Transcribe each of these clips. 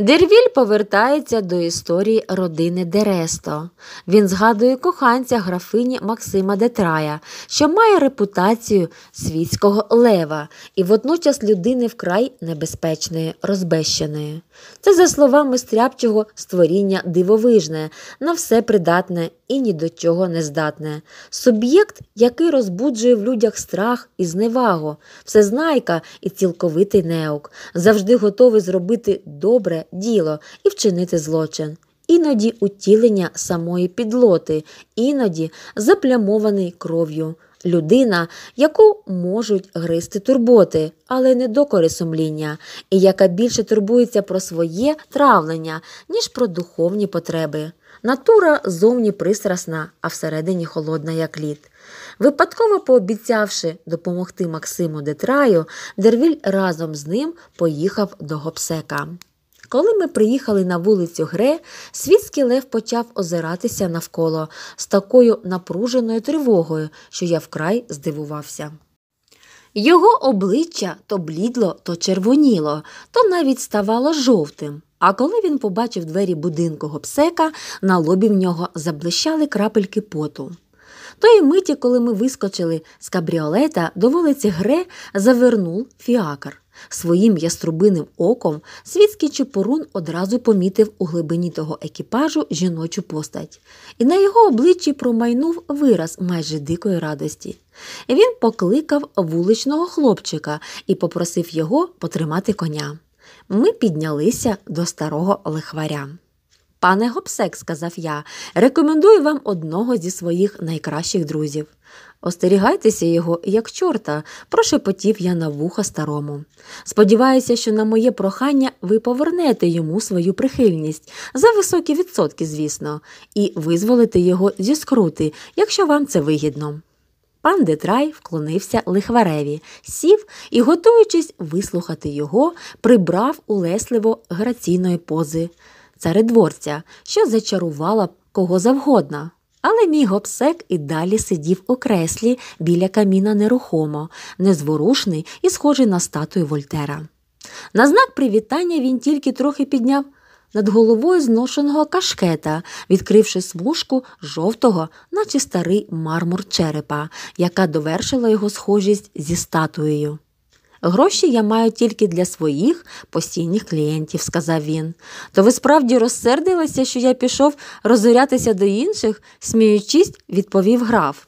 Дервіль повертається до історії родини Дересто. Він згадує коханця графині Максима Детрая, що має репутацію світського лева і водночас людини вкрай небезпечної, розбещеної. Це, за словами стряпчого, створіння дивовижне, на все придатне і ні до чого не здатне. Суб'єкт, який розбуджує в людях страх і зневагу, всезнайка і цілковитий неук, завжди готовий зробити добре діло і вчинити злочин. Іноді утілення самої підлоти, іноді заплямований кров'ю. Людина, яку можуть гризти турботи, але не докори сумління, і яка більше турбується про своє травлення, ніж про духовні потреби. Натура зовні пристрасна, а всередині холодна, як лід. Випадково пообіцявши допомогти Максиму Детраю, Дервіль разом з ним поїхав до Гопсека. Коли ми приїхали на вулицю Гре, світський лев почав озиратися навколо з такою напруженою тривогою, що я вкрай здивувався. Його обличчя то блідло, то червоніло, то навіть ставало жовтим. А коли він побачив двері будинку гопсека, на лобі в нього заблищали крапельки поту. Тої миті, коли ми вискочили з кабріолета, до вулиці Гре завернув фіакр. Своїм яструбиним оком світський чепурун одразу помітив у глибині того екіпажу жіночу постать, і на його обличчі промайнув вираз майже дикої радості. Він покликав вуличного хлопчика і попросив його потримати коня. Ми піднялися до старого лихваря. Пане Гопсек, сказав я, рекомендую вам одного зі своїх найкращих друзів. Остерігайтеся його, як чорта, прошепотів я на вуха старому. Сподіваюся, що на моє прохання ви повернете йому свою прихильність за високі відсотки, звісно, і визволите його зі скрути, якщо вам це вигідно. Пан Детрай вклонився лихвареві, сів і, готуючись вислухати його, прибрав улесливо граційної пози царедворця, що зачарувала кого завгодно. Але мій гопсек і далі сидів у креслі біля каміна нерухомо, незворушний і схожий на статую Вольтера. На знак привітання він тільки трохи підняв над головою зношеного кашкета, відкривши смужку жовтого, наче старий мармур черепа, яка довершила його схожість зі статуєю. Гроші я маю тільки для своїх постійних клієнтів, сказав він. То ви справді розсердилися, що я пішов розорятися до інших, сміючись, відповів граф.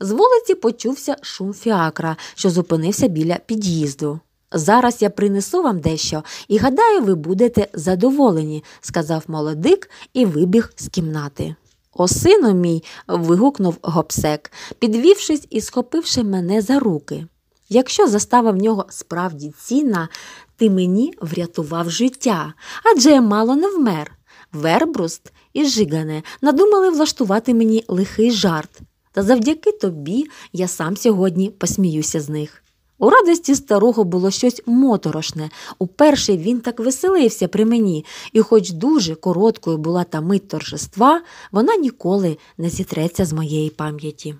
З вулиці почувся шум фіакра, що зупинився біля під'їзду. Зараз я принесу вам дещо і гадаю, ви будете задоволені, сказав молодик і вибіг з кімнати. О, сину мій. вигукнув гопсек, підвівшись і схопивши мене за руки. Якщо застава в нього справді цінна, ти мені врятував життя, адже я мало не вмер. Вербруст і Жигане надумали влаштувати мені лихий жарт, та завдяки тобі я сам сьогодні посміюся з них. У радості старого було щось моторошне. Уперше він так веселився при мені, і, хоч дуже короткою була та мить торжества, вона ніколи не зітреться з моєї пам'яті.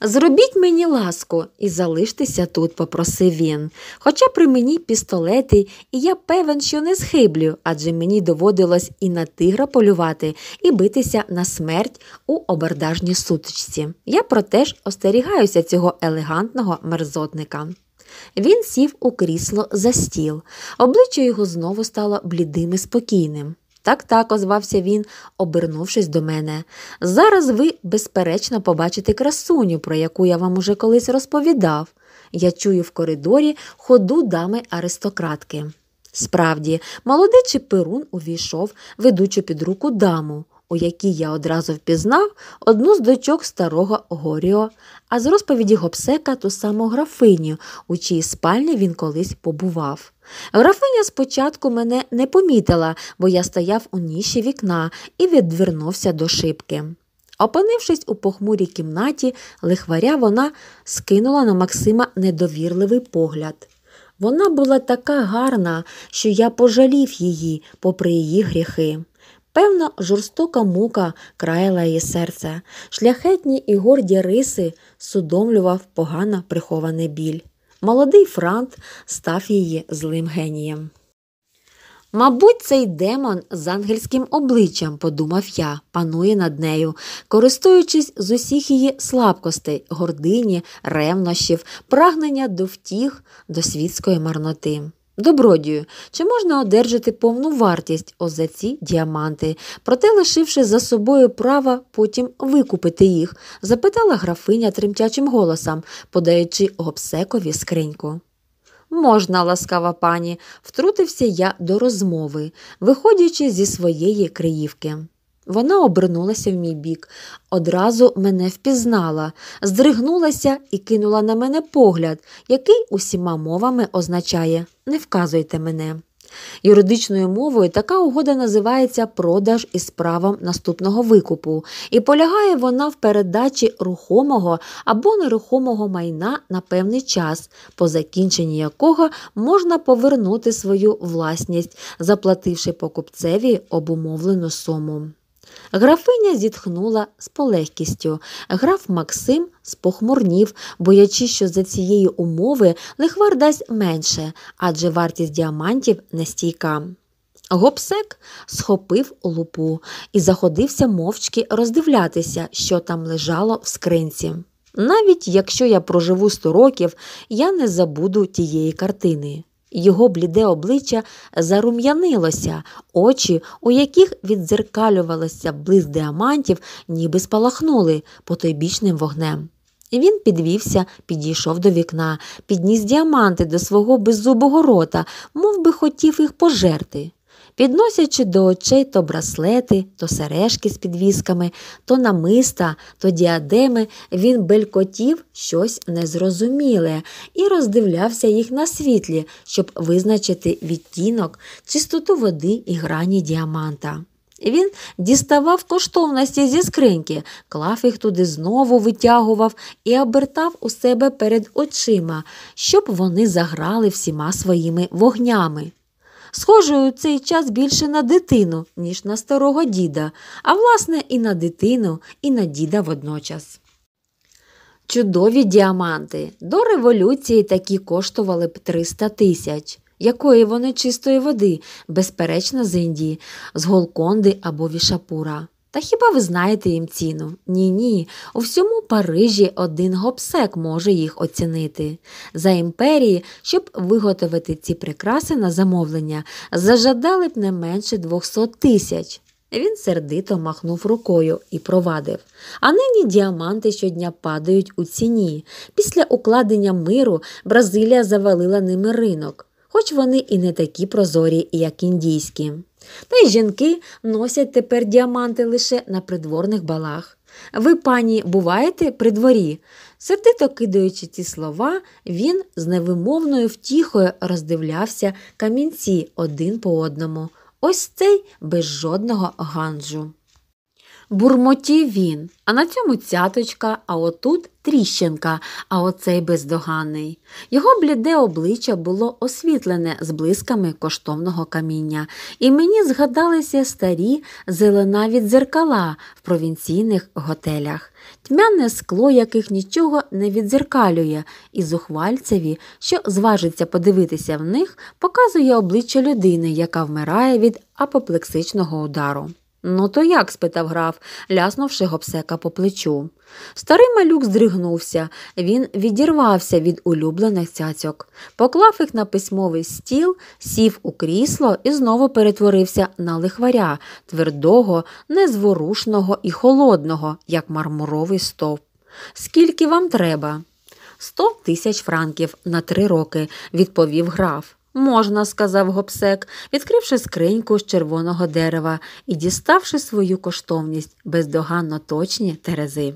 Зробіть мені ласку і залиштеся тут, попросив він. Хоча при мені пістолети, і я певен, що не схиблю, адже мені доводилось і на тигра полювати, і битися на смерть у обердажній сутичці. Я проте ж остерігаюся цього елегантного мерзотника. Він сів у крісло за стіл, обличчя його знову стало блідим і спокійним. Так, так, озвався він, обернувшись до мене. Зараз ви, безперечно, побачите красуню, про яку я вам уже колись розповідав. Я чую в коридорі ходу дами аристократки. Справді, молодий Перун увійшов, ведучи під руку даму, у якій я одразу впізнав одну з дочок старого Горіо, а з розповіді Гопсека ту саму графиню, у чиїй спальні він колись побував. Графиня спочатку мене не помітила, бо я стояв у ніші вікна і відвернувся до шибки. Опинившись у похмурій кімнаті, лихваря вона скинула на Максима недовірливий погляд. Вона була така гарна, що я пожалів її, попри її гріхи. Певна, жорстока мука краяла її серце, шляхетні і горді риси судомлював погано прихований біль. Молодий Франт став її злим генієм. Мабуть, цей демон з ангельським обличчям, подумав я, панує над нею, користуючись з усіх її слабкостей, гордині, ревнощів, прагнення до втіх, до світської марноти. Добродію, чи можна одержати повну вартість за ці діаманти, проте, лишивши за собою право потім викупити їх? запитала графиня тремтячим голосом, подаючи гобсекові скриньку. Можна, ласкава пані, втрутився я до розмови, виходячи зі своєї криївки. Вона обернулася в мій бік, одразу мене впізнала, здригнулася і кинула на мене погляд, який усіма мовами означає не вказуйте мене. Юридичною мовою така угода називається продаж із правом наступного викупу, і полягає вона в передачі рухомого або нерухомого майна на певний час, по закінченні якого можна повернути свою власність, заплативши покупцеві обумовлену суму. Графиня зітхнула з полегкістю. Граф Максим спохмурнів, боячись, що за цієї умови лихвар дасть менше, адже вартість діамантів нестійка. Гопсек схопив лупу і заходився мовчки роздивлятися, що там лежало в скринці. Навіть якщо я проживу сто років, я не забуду тієї картини. Його бліде обличчя зарум'янилося, очі, у яких віддзеркалювалося близ діамантів, ніби спалахнули потойбічним вогнем. Він підвівся, підійшов до вікна, підніс діаманти до свого беззубого рота, мов би хотів їх пожерти підносячи до очей то браслети, то сережки з підвісками, то намиста, то діадеми, він белькотів щось незрозуміле і роздивлявся їх на світлі, щоб визначити відтінок, чистоту води і грані діаманта. Він діставав коштовності зі скриньки, клав їх туди знову витягував і обертав у себе перед очима, щоб вони заграли всіма своїми вогнями схожою у цей час більше на дитину, ніж на старого діда, а власне, і на дитину, і на діда водночас. Чудові діаманти. До революції такі коштували б 300 тисяч. Якої вони чистої води, безперечно, з Індії, з Голконди або Вішапура. Та хіба ви знаєте їм ціну? Ні, ні. У всьому Парижі один гопсек може їх оцінити. За імперії, щоб виготовити ці прикраси на замовлення, зажадали б не менше 200 тисяч. Він сердито махнув рукою і провадив. А нині діаманти щодня падають у ціні. Після укладення миру Бразилія завалила ними ринок, хоч вони і не такі прозорі, як індійські. Та й жінки носять тепер діаманти лише на придворних балах. Ви, пані, буваєте при дворі? Сердито кидаючи ці слова, він з невимовною втіхою роздивлявся камінці один по одному. Ось цей без жодного ганджу. Бурмотів він, а на цьому цяточка, а отут тріщинка, а оцей бездоганний. Його бліде обличчя було освітлене з блисками коштовного каміння, і мені згадалися старі зеленаві дзеркала в провінційних готелях, тьмяне скло, яких нічого не відзеркалює, і зухвальцеві, що зважиться подивитися в них, показує обличчя людини, яка вмирає від апоплексичного удару. Ну, то як? спитав граф, ляснувши гопсека по плечу. Старий малюк здригнувся, він відірвався від улюблених цяцьок, поклав їх на письмовий стіл, сів у крісло і знову перетворився на лихваря, твердого, незворушного і холодного, як мармуровий стовп. Скільки вам треба? Сто тисяч франків на три роки, відповів граф. Можна, сказав гопсек, відкривши скриньку з червоного дерева і діставши свою коштовність бездоганно точні терези.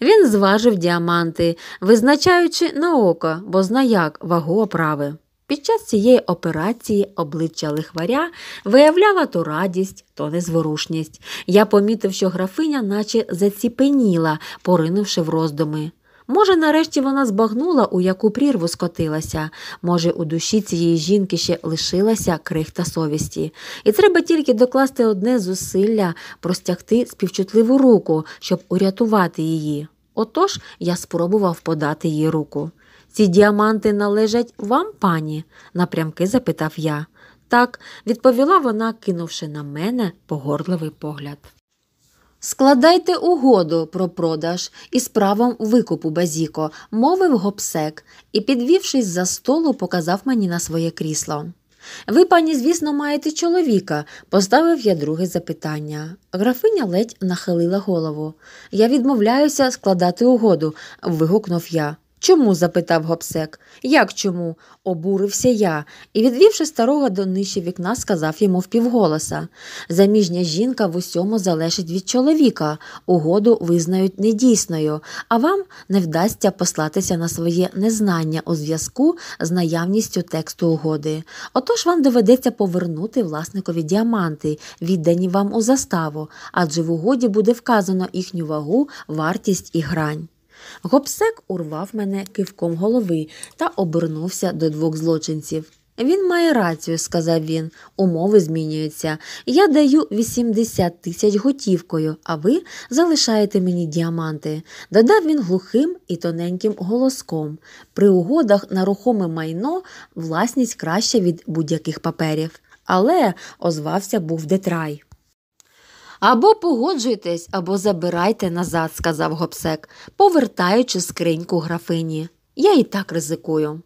Він зважив діаманти, визначаючи на око, бо зна вагу оправи. Під час цієї операції обличчя лихваря виявляла то радість, то незворушність. Я помітив, що графиня наче заціпеніла, поринувши в роздуми. Може, нарешті вона збагнула, у яку прірву скотилася, може, у душі цієї жінки ще лишилася крихта совісті, і треба тільки докласти одне зусилля, простягти співчутливу руку, щоб урятувати її. Отож я спробував подати їй руку. Ці діаманти належать вам, пані? напрямки запитав я. Так, відповіла вона, кинувши на мене погорливий погляд. Складайте угоду про продаж із правом викупу Базіко, мовив гопсек і, підвівшись за столу, показав мені на своє крісло. Ви, пані, звісно, маєте чоловіка, поставив я друге запитання. Графиня ледь нахилила голову. Я відмовляюся складати угоду, вигукнув я. Чому? запитав гопсек. Як чому? обурився я і, відвівши старого до нижче вікна, сказав йому впівголоса. Заміжня жінка в усьому залежить від чоловіка, угоду визнають недійсною, а вам не вдасться послатися на своє незнання у зв'язку з наявністю тексту угоди. Отож вам доведеться повернути власникові діаманти, віддані вам у заставу, адже в угоді буде вказано їхню вагу, вартість і грань. Гопсек урвав мене кивком голови та обернувся до двох злочинців. Він має рацію, сказав він. Умови змінюються. Я даю 80 тисяч готівкою, а ви залишаєте мені діаманти. Додав він глухим і тоненьким голоском. При угодах на рухоме майно власність краща від будь-яких паперів. Але, озвався був детрай. Або погоджуйтесь, або забирайте назад, сказав гопсек, повертаючи скриньку графині. Я і так ризикую.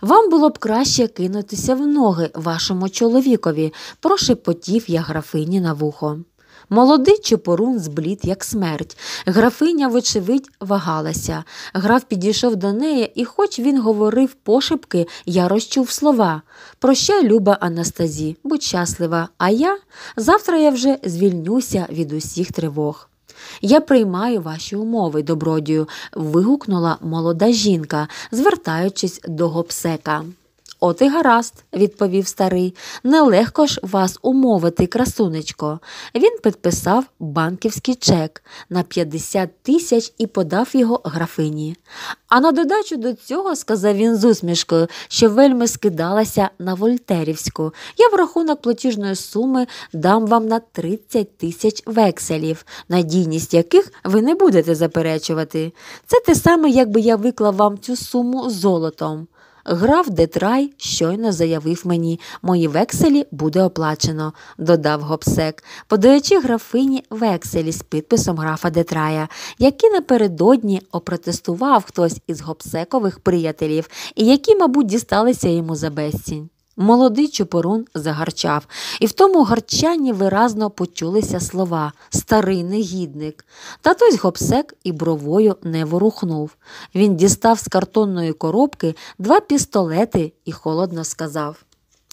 Вам було б краще кинутися в ноги вашому чоловікові, прошепотів я графині на вухо. Молодий чепорун зблід, як смерть. Графиня, вочевидь, вагалася. Граф підійшов до неї, і, хоч він говорив пошепки, я розчув слова. Прощай, люба Анастазі, будь щаслива, а я завтра я вже звільнюся від усіх тривог. Я приймаю ваші умови, добродію, вигукнула молода жінка, звертаючись до гопсека. От і гаразд, відповів старий. Нелегко ж вас умовити, красунечко. Він підписав банківський чек на 50 тисяч і подав його графині. А на додачу до цього, сказав він з усмішкою, що вельми скидалася на Вольтерівську. Я в рахунок платіжної суми дам вам на 30 тисяч векселів, надійність яких ви не будете заперечувати. Це те саме, якби я виклав вам цю суму золотом. Граф Детрай щойно заявив мені, мої векселі буде оплачено, додав гопсек, подаючи графині векселі з підписом графа Детрая, які напередодні опротестував хтось із гопсекових приятелів і які, мабуть, дісталися йому за безцінь. Молодий чупорун загарчав, і в тому гарчанні виразно почулися слова старий негідник. Та тось гопсек і бровою не ворухнув. Він дістав з картонної коробки два пістолети і холодно сказав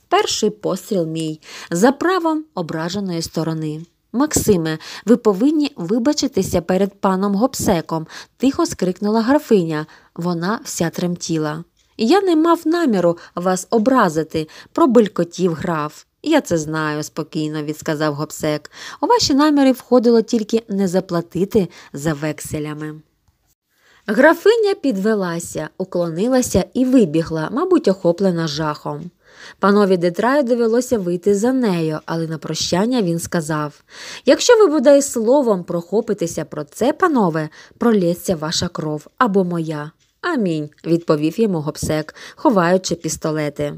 Перший постріл мій за правом ображеної сторони. Максиме, ви повинні вибачитися перед паном гопсеком, тихо скрикнула графиня. Вона вся тремтіла. Я не мав наміру вас образити, пробелькотів граф. Я це знаю, спокійно відсказав гопсек. У ваші наміри входило тільки не заплатити за векселями. Графиня підвелася, уклонилася і вибігла, мабуть, охоплена жахом. Панові Детраю довелося вийти за нею, але на прощання він сказав Якщо ви, бодай словом прохопитеся про це, панове, пролється ваша кров або моя. Амінь, відповів йому гопсек, ховаючи пістолети.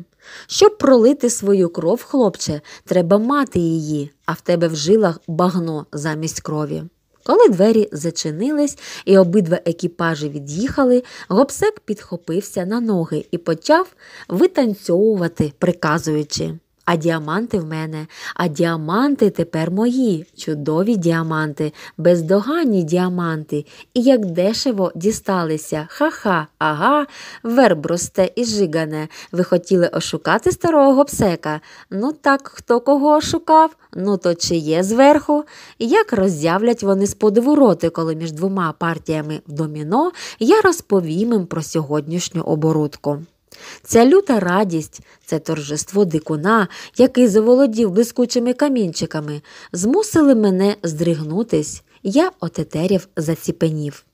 Щоб пролити свою кров, хлопче, треба мати її, а в тебе в жилах багно замість крові. Коли двері зачинились і обидва екіпажі від'їхали, гопсек підхопився на ноги і почав витанцьовувати, приказуючи а діаманти в мене, а діаманти тепер мої, чудові діаманти, бездоганні діаманти, і як дешево дісталися. Ха-ха, ага, верб росте і жигане. Ви хотіли ошукати старого гопсека? Ну так, хто кого ошукав? Ну то чи є зверху? Як роззявлять вони з подиву роти, коли між двома партіями в доміно я розповім їм про сьогоднішню оборудку. Ця люта радість, це торжество дикуна, який заволодів блискучими камінчиками, змусили мене здригнутись, я отетерів заціпенів.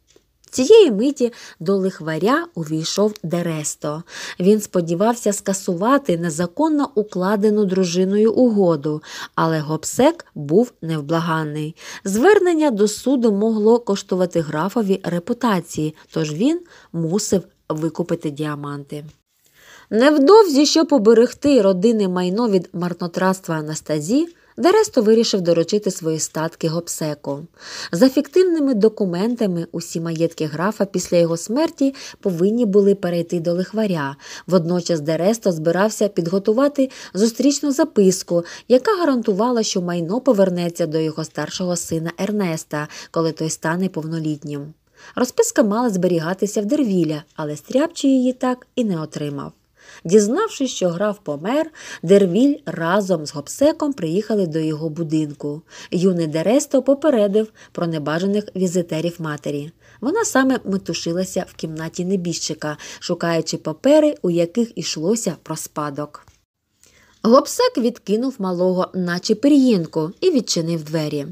Цієї миті до лихваря увійшов Дересто. Він сподівався скасувати незаконно укладену дружиною угоду, але гопсек був невблаганний. Звернення до суду могло коштувати графові репутації, тож він мусив викупити діаманти. Невдовзі, щоб поберегти родинне майно від марнотратства Анастазі, Дересто вирішив доручити свої статки гопсеку. За фіктивними документами усі маєтки графа після його смерті повинні були перейти до лихваря. Водночас Дересто збирався підготувати зустрічну записку, яка гарантувала, що майно повернеться до його старшого сина Ернеста, коли той стане повнолітнім. Розписка мала зберігатися в Дервіля, але стряпчий її так і не отримав. Дізнавшись, що граф помер, Дервіль разом з гопсеком приїхали до його будинку. Юний Дересто попередив про небажаних візитерів матері. Вона саме метушилася в кімнаті небіжчика, шукаючи папери, у яких ішлося про спадок. Гопсек відкинув малого, наче пір'їнку, і відчинив двері.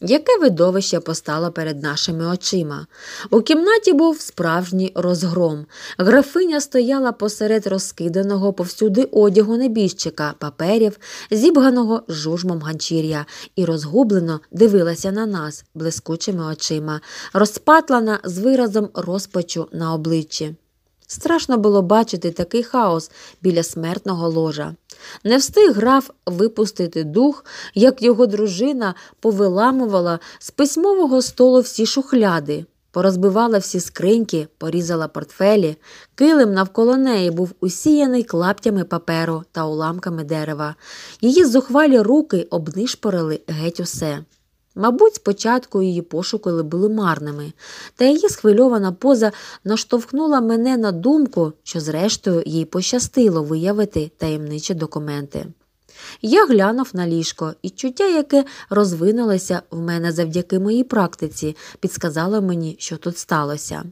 Яке видовище постало перед нашими очима? У кімнаті був справжній розгром. Графиня стояла посеред розкиданого повсюди одягу небіжчика, паперів, зібганого жужмом ганчір'я, і розгублено дивилася на нас блискучими очима, розпатлана з виразом розпачу на обличчі. Страшно було бачити такий хаос біля смертного ложа. Не встиг граф випустити дух, як його дружина повиламувала з письмового столу всі шухляди, порозбивала всі скриньки, порізала портфелі, килим навколо неї був усіяний клаптями паперу та уламками дерева. Її зухвалі руки обнишпорили геть усе. Мабуть, спочатку її пошуки були марними, та її схвильована поза наштовхнула мене на думку, що, зрештою, їй пощастило виявити таємничі документи. Я глянув на ліжко, і чуття, яке розвинулося в мене завдяки моїй практиці, підсказало мені, що тут сталося.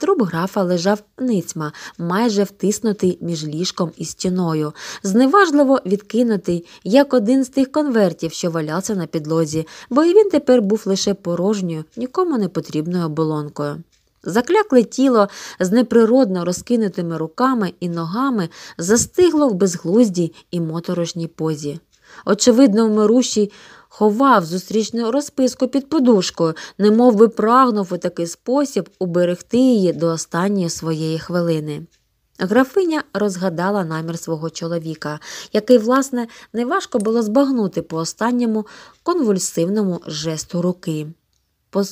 Труп графа лежав ницьма, майже втиснутий між ліжком і стіною, зневажливо відкинутий, як один з тих конвертів, що валявся на підлозі, бо і він тепер був лише порожньою, нікому не потрібною оболонкою. Заклякле тіло з неприродно розкинутими руками і ногами застигло в безглуздій і моторошній позі. Очевидно, в мирущій ховав зустрічну розписку під подушкою, немов би прагнув у такий спосіб уберегти її до останньої своєї хвилини. Графиня розгадала намір свого чоловіка, який, власне, неважко було збагнути по останньому конвульсивному жесту руки. По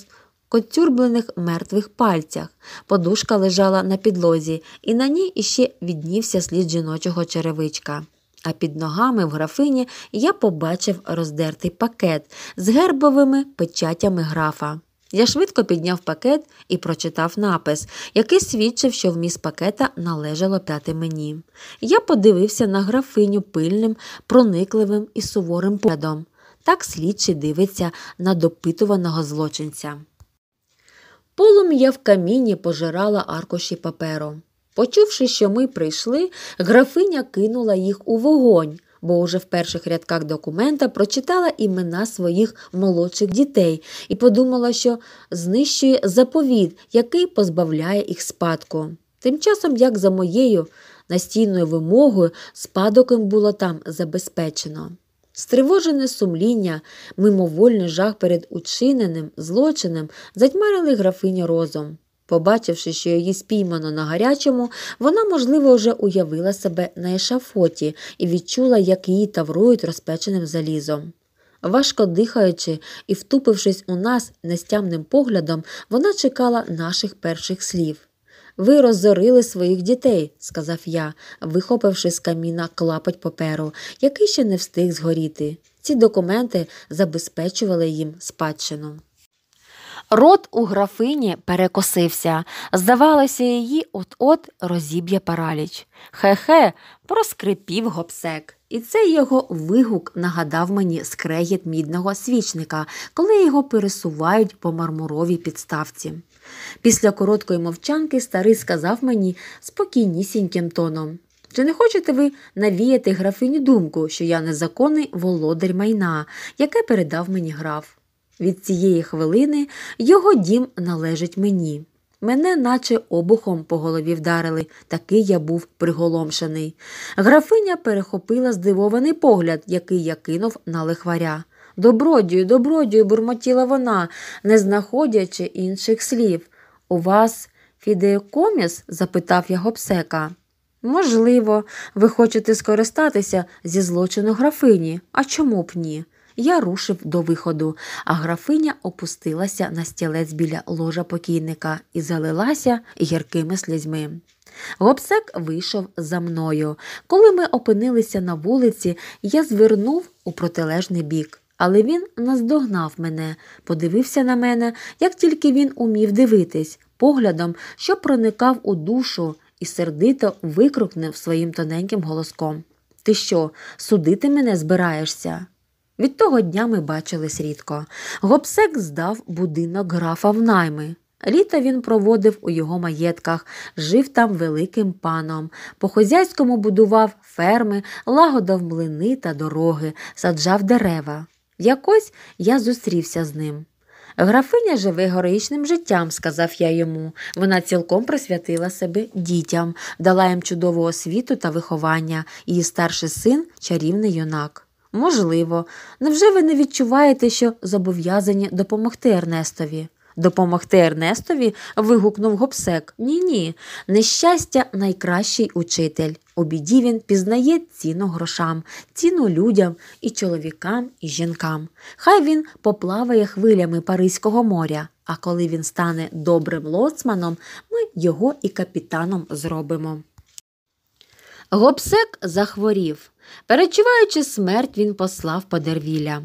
коцюрблених мертвих пальцях подушка лежала на підлозі, і на ній іще віднівся слід жіночого черевичка а під ногами в графині я побачив роздертий пакет з гербовими печатями графа. Я швидко підняв пакет і прочитав напис, який свідчив, що вміст пакета належало п'яти мені. Я подивився на графиню пильним, проникливим і суворим поглядом. Так слідчий дивиться на допитуваного злочинця. Полум'я в каміні пожирала аркуші паперу. Почувши, що ми прийшли, графиня кинула їх у вогонь, бо уже в перших рядках документа прочитала імена своїх молодших дітей і подумала, що знищує заповіт, який позбавляє їх спадку. Тим часом, як за моєю настійною вимогою, спадок їм було там забезпечено. Стривожене сумління, мимовольний жах перед учиненим злочином затьмарили графиню розум. Побачивши, що її спіймано на гарячому, вона, можливо, вже уявила себе на ешафоті і відчула, як її таврують розпеченим залізом. Важко дихаючи і втупившись у нас нестямним поглядом, вона чекала наших перших слів. Ви розорили своїх дітей, сказав я, вихопивши з каміна клапоть паперу, який ще не встиг згоріти. Ці документи забезпечували їм спадщину. Рот у графині перекосився. Здавалося, її от-от розіб'є параліч. Хе-хе, проскрипів гопсек. І цей його вигук нагадав мені скрегіт мідного свічника, коли його пересувають по мармуровій підставці. Після короткої мовчанки старий сказав мені спокійнісіньким тоном. Чи не хочете ви навіяти графині думку, що я незаконний володар майна, яке передав мені граф? Від цієї хвилини його дім належить мені. Мене, наче обухом по голові вдарили, такий я був приголомшений. Графиня перехопила здивований погляд, який я кинув на лихваря. Добродію, добродію, бурмотіла вона, не знаходячи інших слів. У вас фідеокоміс? запитав я гопсека. Можливо, ви хочете скористатися зі злочину графині, а чому б ні? Я рушив до виходу, а графиня опустилася на стілець біля ложа покійника і залилася гіркими слізьми. Гобсек вийшов за мною. Коли ми опинилися на вулиці, я звернув у протилежний бік. Але він наздогнав мене, подивився на мене, як тільки він умів дивитись, поглядом, що проникав у душу, і сердито викрукнув своїм тоненьким голоском. Ти що, судити мене збираєшся? Від того дня ми бачились рідко. Гобсек здав будинок графа в найми. Літо він проводив у його маєтках, жив там великим паном, по хозяйському будував ферми, лагодав млини та дороги, саджав дерева. Якось я зустрівся з ним. Графиня живе героїчним життям, сказав я йому. Вона цілком присвятила себе дітям, дала їм чудову освіту та виховання, її старший син чарівний юнак. Можливо, невже ви не відчуваєте, що зобов'язані допомогти Ернестові? Допомогти Ернестові? вигукнув гопсек. Ні, ні. Нещастя найкращий учитель. У біді він пізнає ціну грошам, ціну людям і чоловікам, і жінкам. Хай він поплаває хвилями Паризького моря, а коли він стане добрим лоцманом, ми його і капітаном зробимо. Гопсек захворів. Перечуваючи смерть, він послав подервіля.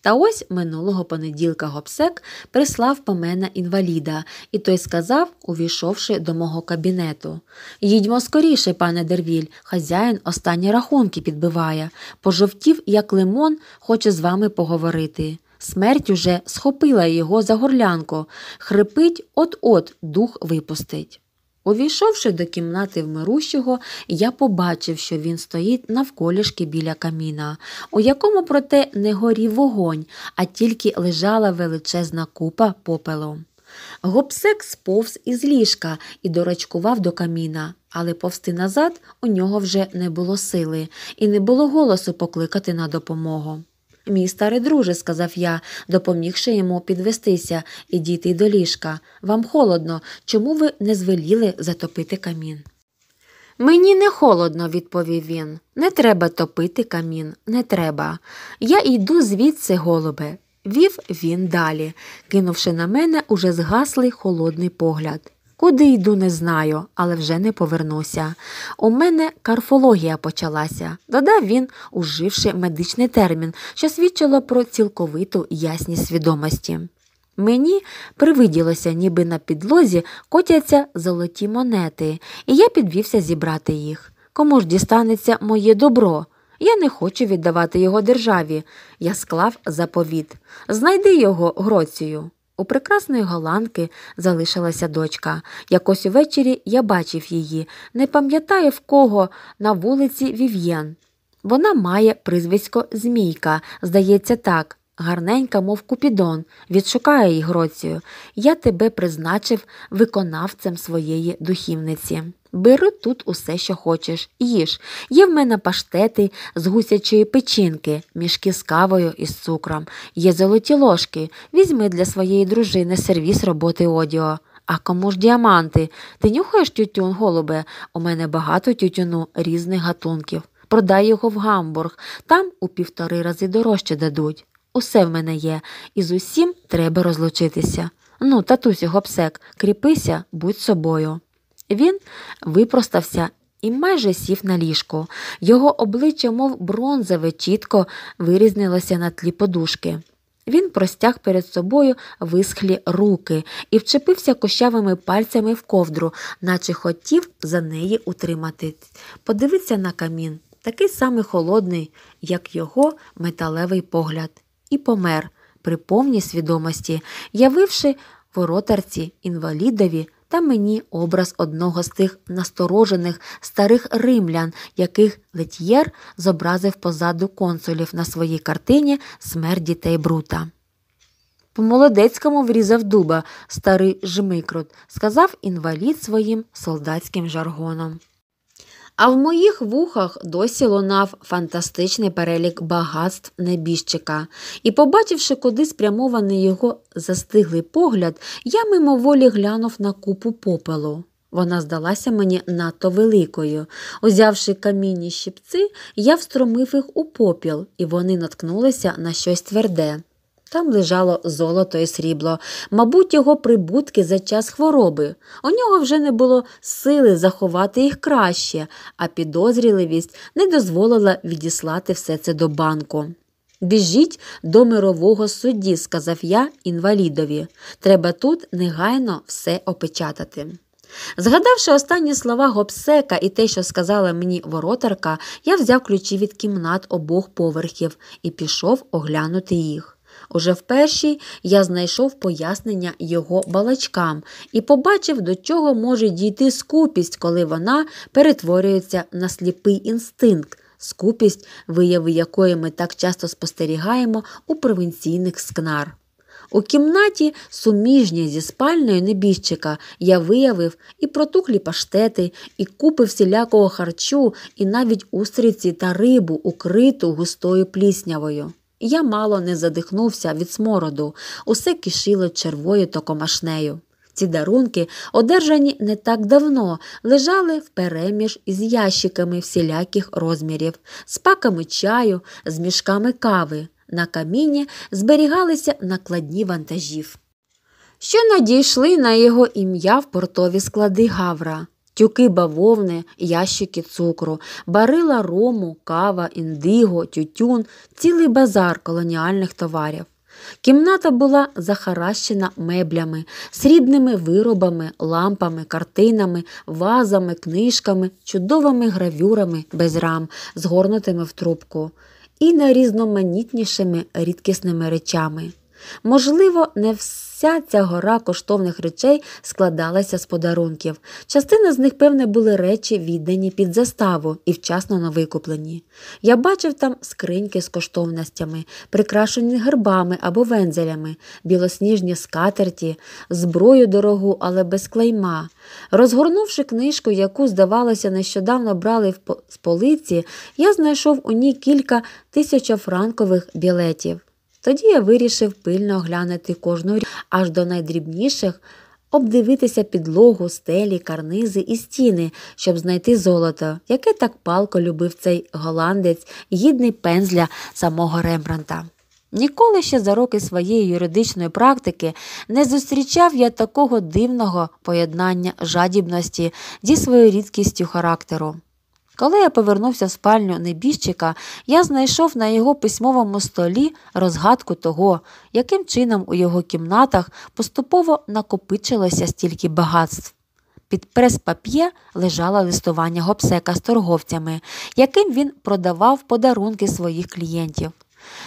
Та ось минулого понеділка гопсек прислав по мене інваліда, і той сказав, увійшовши до мого кабінету Їдьмо скоріше, пане Дервіль, хазяїн останні рахунки підбиває. Пожовтів, як лимон, хоче з вами поговорити. Смерть уже схопила його за горлянку, хрипить, от-от дух випустить. Увійшовши до кімнати вмирущого, я побачив, що він стоїть навколішки біля каміна, у якому, проте, не горів вогонь, а тільки лежала величезна купа попелу. Гопсек сповз із ліжка і дорачкував до каміна, але повсти назад у нього вже не було сили і не було голосу покликати на допомогу. Мій старий друже, сказав я, допомігши йому підвестися і дійти до ліжка. Вам холодно, чому ви не звеліли затопити камін? Мені не холодно, відповів він. Не треба топити камін, не треба. Я йду звідси, голубе. Вів він далі, кинувши на мене уже згаслий холодний погляд. Куди йду, не знаю, але вже не повернуся. У мене карфологія почалася, додав він, уживши медичний термін, що свідчило про цілковиту ясність свідомості. Мені привиділося, ніби на підлозі котяться золоті монети, і я підвівся зібрати їх. Кому ж дістанеться моє добро? Я не хочу віддавати його державі. Я склав заповіт. Знайди його, Гроцію. У прекрасної голландки залишилася дочка. Якось увечері я бачив її, не пам'ятаю в кого на вулиці Вів'єн. Вона має прізвисько Змійка, здається, так, гарненька, мов купідон, відшукає її Гроцію. Я тебе призначив виконавцем своєї духівниці. Бери тут усе, що хочеш, їж. Є в мене паштети з гусячої печінки, мішки з кавою і з цукром, є золоті ложки. Візьми для своєї дружини сервіс роботи одіо. А кому ж діаманти? Ти нюхаєш тютюн, голубе? У мене багато тютюну різних гатунків. Продай його в Гамбург, там у півтори рази дорожче дадуть. Усе в мене є, і з усім треба розлучитися. Ну, татусю, гопсек, кріпися, будь собою. Він випростався і майже сів на ліжко. Його обличчя, мов бронзове, чітко вирізнилося на тлі подушки. Він простяг перед собою висхлі руки і вчепився кощавими пальцями в ковдру, наче хотів за неї утримати. Подивиться на камін, такий самий холодний, як його металевий погляд, і помер при повній свідомості, явивши воротарці інвалідові та мені образ одного з тих насторожених старих римлян, яких Летьєр зобразив позаду консулів на своїй картині Смерть дітей Брута. По молодецькому врізав дуба старий жмикрут, сказав інвалід своїм солдатським жаргоном. А в моїх вухах досі лунав фантастичний перелік багатств небіжчика, і, побачивши, куди спрямований його застиглий погляд, я мимоволі глянув на купу попелу. Вона здалася мені надто великою. Узявши камінні щипці, я встромив їх у попіл, і вони наткнулися на щось тверде. Там лежало золото і срібло, мабуть, його прибутки за час хвороби. У нього вже не було сили заховати їх краще, а підозріливість не дозволила відіслати все це до банку. Біжіть до мирового судді, сказав я інвалідові. Треба тут негайно все опечатати. Згадавши останні слова гопсека і те, що сказала мені воротарка, я взяв ключі від кімнат обох поверхів і пішов оглянути їх. Уже в першій я знайшов пояснення його балачкам і побачив, до чого може дійти скупість, коли вона перетворюється на сліпий інстинкт, скупість, вияви якої ми так часто спостерігаємо у провінційних скнар. У кімнаті, суміжній зі спальною небіжчика, я виявив і протухлі паштети, і купи всілякого харчу, і навіть устриці та рибу, укриту густою пліснявою. Я мало не задихнувся від смороду, усе кишило червою та комашнею. Ці дарунки, одержані не так давно, лежали впереміж із ящиками всіляких розмірів, з паками чаю, з мішками кави. На каміні зберігалися накладні вантажів, що надійшли на його ім'я в портові склади Гавра. Тюки бавовни, ящики цукру, барила рому, кава, індиго, тютюн, цілий базар колоніальних товарів. Кімната була захаращена меблями, срібними виробами, лампами, картинами, вазами, книжками, чудовими гравюрами без рам, згорнутими в трубку, і найрізноманітнішими рідкісними речами. Можливо, не вся ця гора коштовних речей складалася з подарунків. Частина з них, певне, були речі, віддані під заставу і вчасно новикуплені. Я бачив там скриньки з коштовностями, прикрашені гербами або вензелями, білосніжні скатерті, зброю дорогу, але без клейма. Розгорнувши книжку, яку, здавалося, нещодавно брали з полиці, я знайшов у ній кілька тисячофранкових білетів. Тоді я вирішив пильно оглянути кожну річ, аж до найдрібніших, обдивитися підлогу, стелі, карнизи і стіни, щоб знайти золото, яке так палко любив цей голландець, гідний пензля самого Рембранта. Ніколи ще за роки своєї юридичної практики не зустрічав я такого дивного поєднання жадібності зі своєю рідкістю характеру. Коли я повернувся в спальню небіжчика, я знайшов на його письмовому столі розгадку того, яким чином у його кімнатах поступово накопичилося стільки багатств. Під прес-пап'є лежало листування гопсека з торговцями, яким він продавав подарунки своїх клієнтів.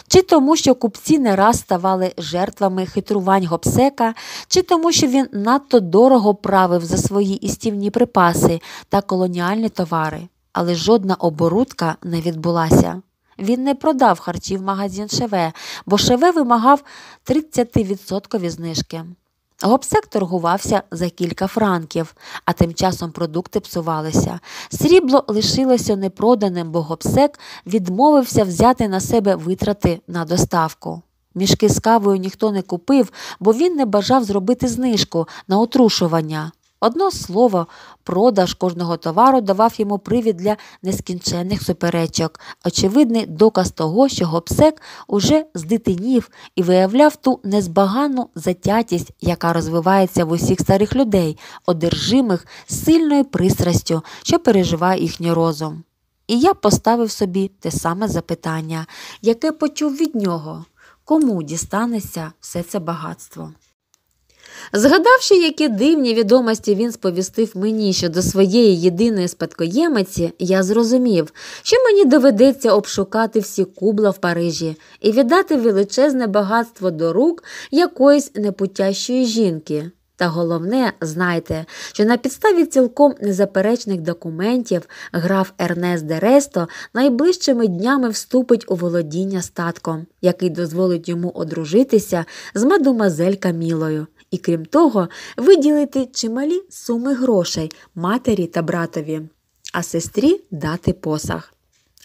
Чи тому, що купці не раз ставали жертвами хитрувань гопсека, чи тому, що він надто дорого правив за свої істівні припаси та колоніальні товари але жодна оборудка не відбулася. Він не продав харчі в магазин Шеве, бо Шеве вимагав 30% знижки. Гопсек торгувався за кілька франків, а тим часом продукти псувалися. Срібло лишилося непроданим, бо гопсек відмовився взяти на себе витрати на доставку. Мішки з кавою ніхто не купив, бо він не бажав зробити знижку на отрушування. Одно слово, продаж кожного товару давав йому привід для нескінченних суперечок, очевидний доказ того, що гопсек уже здитинів і виявляв ту незбаганну затятість, яка розвивається в усіх старих людей, одержимих сильною пристрастю, що переживає їхній розум. І я поставив собі те саме запитання, яке почув від нього кому дістанеться все це багатство. Згадавши, які дивні відомості він сповістив мені щодо своєї єдиної спадкоємиці, я зрозумів, що мені доведеться обшукати всі кубла в Парижі і віддати величезне багатство до рук якоїсь непутящої жінки. Та головне, знайте, що на підставі цілком незаперечних документів граф Ернест Дересто найближчими днями вступить у володіння статком, який дозволить йому одружитися з мадумазель Камілою і, крім того, виділити чималі суми грошей матері та братові, а сестрі дати посаг.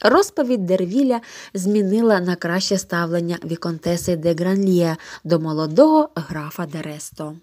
Розповідь Дервіля змінила на краще ставлення Віконтеси де Гранліє до молодого графа Дересто.